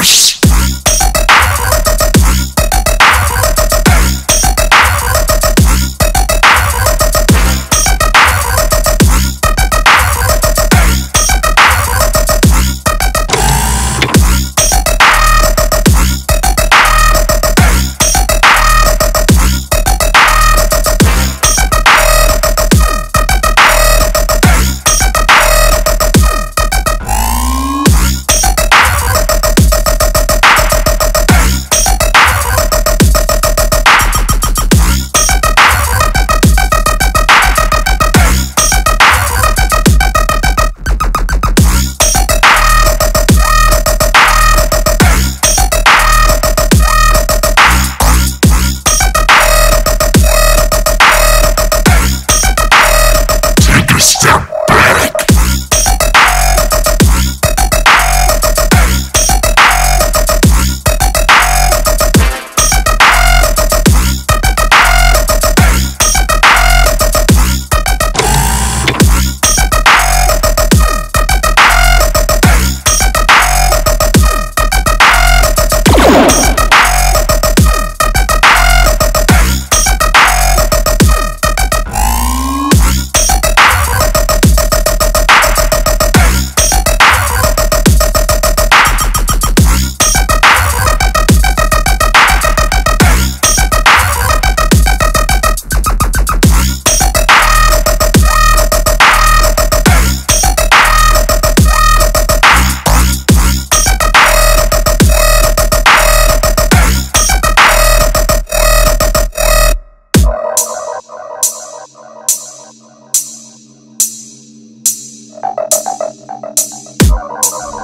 curse.